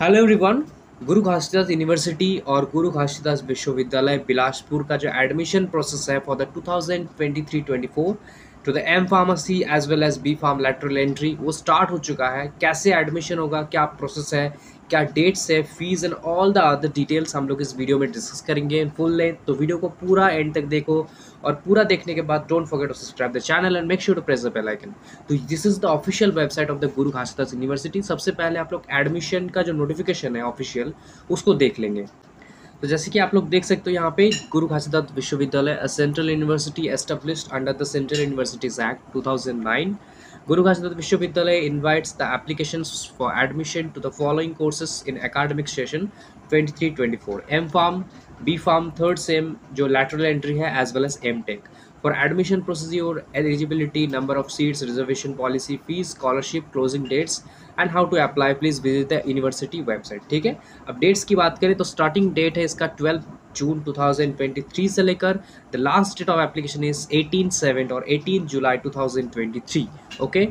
Hello everyone गुरु Ghasidas university और गुरु घासीदास विश्वविद्यालय बिलासपुर का जो एडमिशन प्रोसेस है for the 2023-24 to the M pharmacy as well as B pharm lateral entry वो स्टार्ट हो चुका है। कैसे एडमिशन होगा, क्या प्रोसेस है क्या डेट्स है fees and all the other details हम लोग इस वीडियो में डिस्कस करेंगे इन फुल लेंथ तो वीडियो को पूरा एंड तक देखो और पूरा देखने के बाद don't forget to subscribe the channel and make sure to press the bell icon तो this is the official website of the Guru Ghasidas university सबसे पहले आप लोग एडमिशन का जो नोटिफिकेशन है ऑफिशियल उसको देख लेंगे। तो जैसे कि आप लोग देख सकते हो यहाँ पे Guru घासीदत्त Vishwavidyalaya central university established under the central universities act 2009 Guru घासीदत्त Vishwavidyalaya invites the application for admission to the following courses in academic session twenty three twenty four M pharm B pharm third sem जो lateral entry है as well as M tech for admission procedure eligibility number of seats reservation policy fees scholarship closing dates and how to apply please visit the university website ठीक है अब dates की बात करें तो starting date है इसका ट्वेल्व जून 2023 से लेकर the last date of application is 18 seventh और 18 जुलाई 2023 ओके?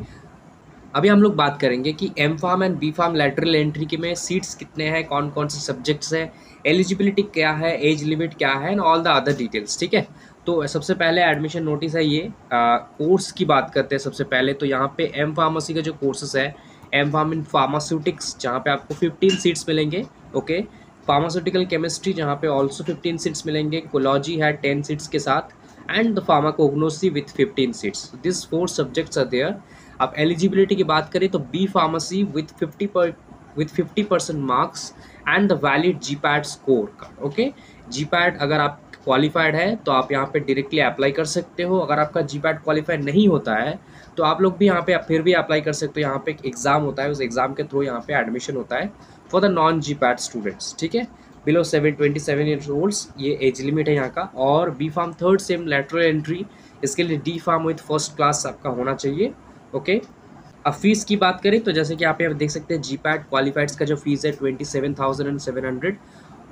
अभी हम लोग बात करेंगे कि M pharm and B pharm lateral entry के में सीट्स कितने हैं कौन कौन से सब्जेक्ट्स हैं एलिजिबिलिटी क्या है एज लिमिट क्या है and all the other details ठीक है? तो सबसे पहले एडमिशन नोटिस है ये। कोर्स की बात करते हैं सबसे पहले तो यहाँ पे एम फार्मेसी का जो कोर्सेस है एम फार्म इन फार्मास्यूटिक्स जहाँ पे आपको 15 सीट्स मिलेंगे ओके फार्मास्यूटिकल केमिस्ट्री जहाँ पे ऑल्सो 15 सीट्स मिलेंगे कोलॉजी है 10 सीट्स के साथ and the pharmacognosy with 15 seats this four subjects are there अब एलिजिबिलिटी की बात करें तो बी फार्मेसी विथ 50 पर with 50 percent marks and the valid GPAT score का ओके जी पैड अगर आप क्वालिफाइड है तो आप यहाँ पे डायरेक्टली अप्लाई कर सकते हो। अगर आपका जी पैड क्वालिफाइड नहीं होता है तो आप लोग भी यहाँ पे फिर भी अप्लाई कर सकते हो। यहाँ पे एक एग्ज़ाम होता है, उस एग्ज़ाम के थ्रू यहाँ पे एडमिशन होता है for the non GPAT students ठीक है? Below seven twenty seven year olds ये एज लिमिट है यहाँ का। और B pharm third sem lateral entry इसके लिए D pharm with first class आपका होना चाहिए। ओके अब फ़ीस की बात करें तो जैसे कि आप यहाँ देख सकते हैं जी पैड क्वालिफाइड्स का जो फ़ीस है twenty seven thousand and seven hundred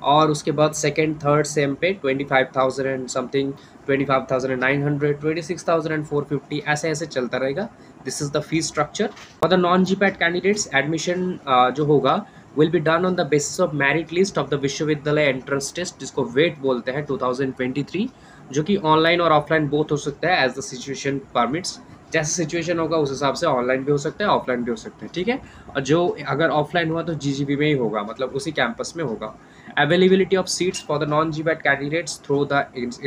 और उसके बाद सेकेंड थर्ड सेम पे twenty five thousand and something twenty five thousand nine hundred twenty six thousand and four fifty ऐसे ऐसे चलता रहेगा। This is the fees structure for the non GPAT candidates admission जो होगा will be done on the basis of merit list of the Vishwavidyalaya entrance test जिसको VET बोलते हैं 2023 जो कि ऑनलाइन और ऑफलाइन बोथ हो सकता है एज द सिचुएशन परमिट्स जैसे सिचुएशन होगा, उस हिसाब से ऑनलाइन भी हो सकता है ऑफलाइन भी हो सकते हैं, ठीक है? और जो अगर ऑफलाइन हुआ तो जी में ही होगा मतलब उसी कैंपस में होगा। Availability of seats for the non GPAT candidates through the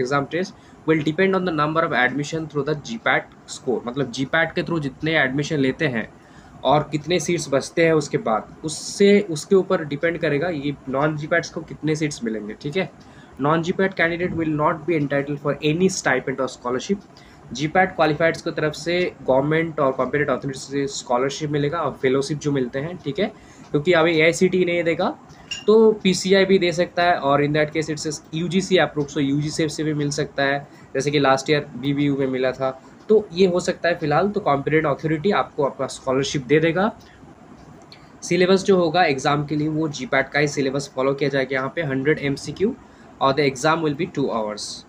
exam test will depend on the number of admission through the GPAT score मतलब GPAT के थ्रू जितने एडमिशन लेते हैं और कितने सीट्स बचते हैं उसके बाद, उससे, उसके ऊपर डिपेंड करेगा ये नॉन जी को कितने सीट्स मिलेंगे, ठीक है? Non G candidate will not be entitle for any stipend और स्कॉलरशिप जी पैट क्वालिफाइड्स की तरफ़ से गवर्नमेंट और कॉम्पिटेट अथॉरिटी से स्कॉलरशिप मिलेगा और फेलोशिप जो मिलते हैं, ठीक है? क्योंकि अभी ए आई सी टी नहीं देगा तो पी सी आई भी दे सकता है और in that case it's U G C approve so U G C से भी मिल सकता है। जैसे कि last year B B U में मिला था। तो ये हो सकता है फ़िलहाल तो कॉम्पिटेट अथॉरिटी आपको आपका स्कॉलरशिप दे देगा। सिलेबस जो होगा एग्ज़ाम के लिए, वो जी पैट का ही सिलेबस फॉलो किया जाएगा यहाँ पे हंड्रेड एम सी क्यू और the exam will be two hours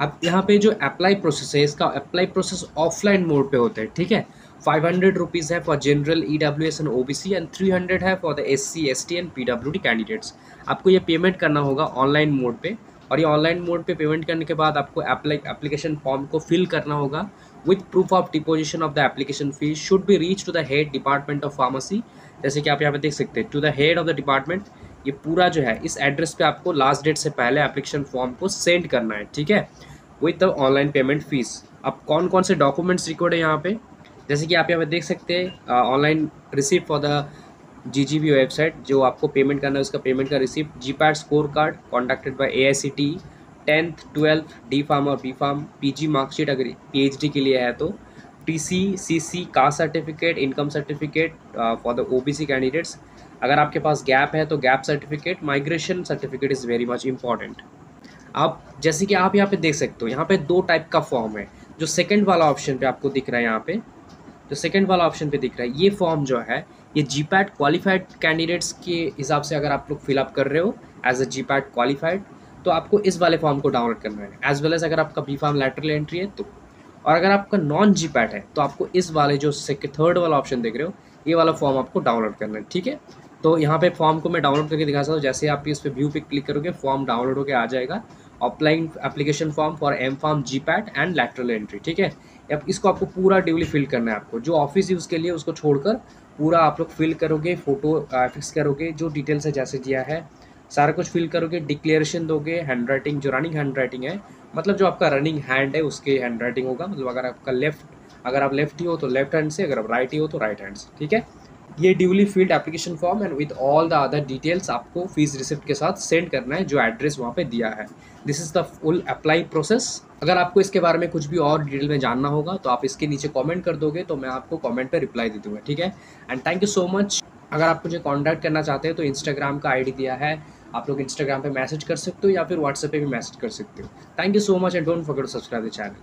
अब यहाँ पे जो अप्लाई प्रोसेस है, इसका अप्लाई प्रोसेस ऑफलाइन मोड पे होता है, ठीक है? फाइव हंड्रेड रुपीज़ है for general E W S and O B C and three hundred है for the S C S T and P W D candidates आपको ये पेमेंट करना होगा ऑनलाइन मोड पे और ये ऑनलाइन मोड पे पेमेंट करने के बाद आपको अप्लाई एप्लीकेशन फॉर्म को फिल करना होगा with proof of deposition of the application fees should be reach to the head department of pharmacy जैसे कि आप यहाँ पे देख सकते हैं to the head of the department ये पूरा जो है, इस एड्रेस पे आपको लास्ट डेट से पहले एप्लीकेशन फॉर्म को सेंड करना है, ठीक है? With the online payment fees अब कौन कौन से डॉक्यूमेंट्स रिकॉर्ड है यहाँ पे? जैसे कि आप यहाँ पे देख सकते हैं online receipt for the G G website जो आपको पेमेंट करना है, उसका पेमेंट का receipt GPAT score card conducted by A I C T tenth twelfth D form और B form P G marksheet अगर पी एच डी के लिए है तो T C caste certificate income certificate for the O B C candidates अगर आपके पास gap है तो gap certificate migration certificate is very much important आप, जैसे कि आप यहाँ पे देख सकते हो, यहाँ पे दो टाइप का फॉर्म है। जो सेकंड वाला ऑप्शन पे आपको दिख रहा है यहाँ पे, जो सेकंड वाला ऑप्शन पे दिख रहा है, ये फॉर्म जो है, ये जी पैट क्वालिफाइड कैंडिडेट्स के हिसाब से अगर आप लोग फिलअप कर रहे हो as a G PAT qualified तो आपको इस वाले फॉर्म को डाउनलोड करना है। एज वेल एज अगर आपका बी फार्म लेटरल एंट्री है तो और अगर आपका नॉन जी पैट है तो आपको इस वाले जो थर्ड वाला ऑप्शन देख रहे हो, ये वाला फॉर्म आपको डाउनलोड करना है, ठीक है? तो यहाँ पे फॉर्म को मैं डाउनलोड करके दिखा सकता हूँ। जैसे आप इस पर व्यू पे क्लिक करोगे फॉर्म डाउनलोड होकर आ जाएगा। Applying application form for M form G PAT and lateral entry ठीक है? अब इसको आपको पूरा ड्यूली फिल करना है आपको। जो ऑफ़िस यूज़ के लिए उसको छोड़कर पूरा आप लोग फिल करोगे फ़ोटो फिक्स करोगे, जो डिटेल्स है जैसे दिया है, सारा कुछ फिल करोगे डिक्लेरेशन दोगे हैंड राइटिंग जो रनिंग हैंड राइटिंग है मतलब जो आपका रनिंग हैंड है, उसके हैंड राइटिंग होगा। मतलब अगर आपका लेफ़्ट अगर आप लेफ़्ट ही हो तो लेफ़्ट हैंड से, अगर आप राइट ही हो तो राइट हैंड से, ठीक है? ये duly filled application form and with all the other details आपको फ़ीस रिसिप्ट के साथ सेंड करना है, जो एड्रेस वहाँ पे दिया है। This is the full apply process अगर आपको इसके बारे में कुछ भी और डिटेल में जानना होगा तो आप इसके नीचे कमेंट कर दोगे तो मैं आपको कमेंट पे रिप्लाई दे दूँगा, ठीक है? And thank you so much अगर आप मुझे कॉन्टैक्ट करना चाहते हैं तो इंस्टाग्राम का आईडी दिया है। आप लोग इंस्टाग्राम पे मैसेज कर सकते हो या फिर व्हाट्सएप पे भी मैसेज कर सकते हो। Thank you so much and don't forget to subscribe the channel